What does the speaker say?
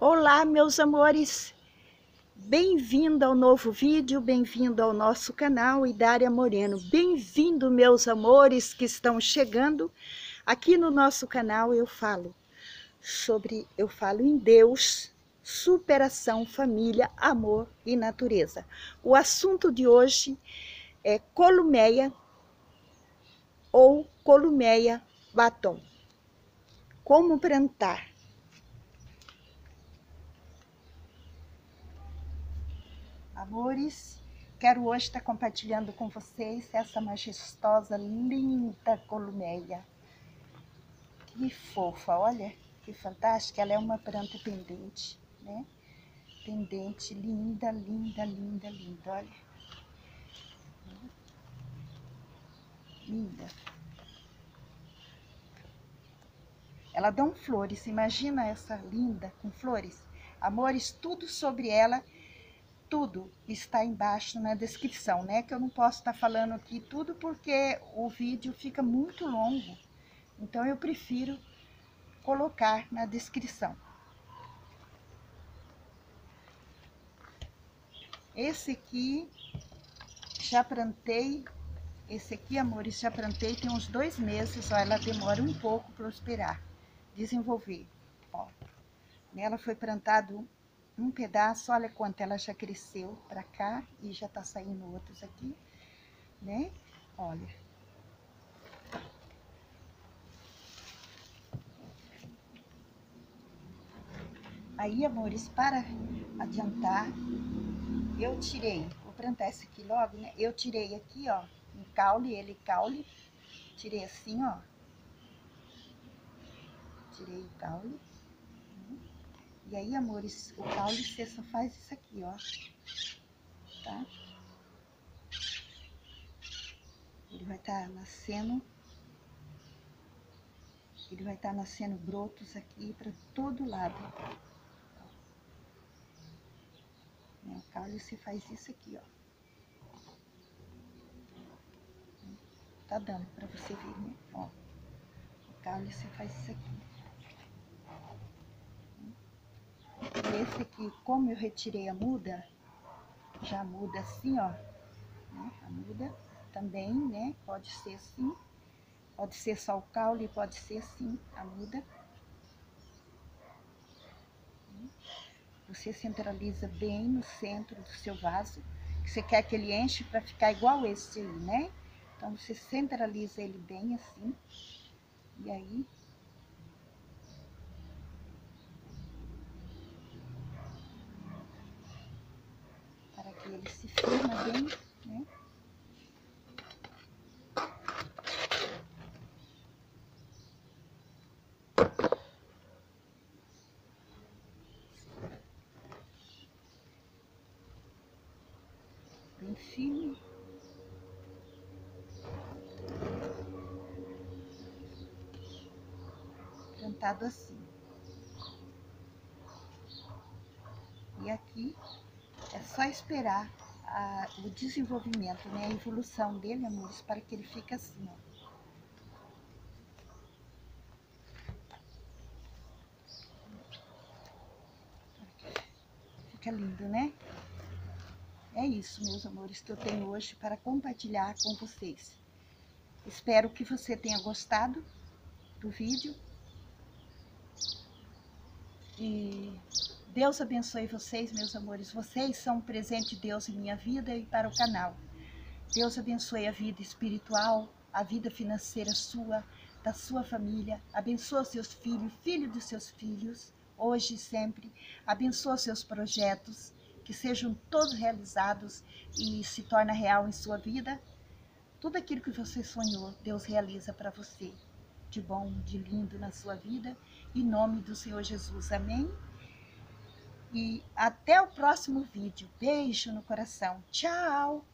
Olá, meus amores! Bem-vindo ao novo vídeo, bem-vindo ao nosso canal Idária Moreno. Bem-vindo, meus amores que estão chegando. Aqui no nosso canal eu falo sobre, eu falo em Deus, superação, família, amor e natureza. O assunto de hoje é columeia ou columeia batom. Como plantar? Amores, quero hoje estar compartilhando com vocês essa majestosa, linda columeia. Que fofa, olha que fantástica. Ela é uma planta pendente, né? Pendente, linda, linda, linda, linda, olha. Linda. Ela um flores, imagina essa linda com flores. Amores, tudo sobre ela tudo está embaixo na descrição, né? Que eu não posso estar falando aqui tudo porque o vídeo fica muito longo. Então eu prefiro colocar na descrição. Esse aqui já plantei, esse aqui, amores, já plantei tem uns dois meses, ó, ela demora um pouco prosperar, desenvolver, ó. Nela foi plantado um pedaço, olha quanto ela já cresceu pra cá e já tá saindo outros aqui, né? Olha. Aí, amores, para adiantar, eu tirei, vou plantar esse aqui logo, né? Eu tirei aqui, ó, um caule, ele caule, tirei assim, ó. Tirei o caule. E aí, amores, o você só faz isso aqui, ó. Tá? Ele vai estar tá nascendo. Ele vai estar tá nascendo brotos aqui para todo lado. O caule você faz isso aqui, ó. Tá dando para você ver, né? Ó. O você faz isso aqui. Esse aqui, como eu retirei a muda, já muda assim, ó. Né? A muda também, né? Pode ser assim. Pode ser só o caule, pode ser assim, a muda. Você centraliza bem no centro do seu vaso. Que você quer que ele enche para ficar igual esse aí, né? Então, você centraliza ele bem assim. E aí, ele se firma bem, né? Bem firme. Plantado assim. E aqui é só esperar a, o desenvolvimento, né, a evolução dele, amores, para que ele fique assim, ó. Fica lindo, né? É isso, meus amores, que eu tenho hoje para compartilhar com vocês. Espero que você tenha gostado do vídeo. E Deus abençoe vocês, meus amores. Vocês são um presente de Deus em minha vida e para o canal. Deus abençoe a vida espiritual, a vida financeira sua, da sua família. Abençoa seus filhos, filhos dos seus filhos, hoje e sempre. Abençoa seus projetos, que sejam todos realizados e se torna real em sua vida. Tudo aquilo que você sonhou, Deus realiza para você. De bom, de lindo na sua vida. Em nome do Senhor Jesus. Amém? E até o próximo vídeo. Beijo no coração. Tchau!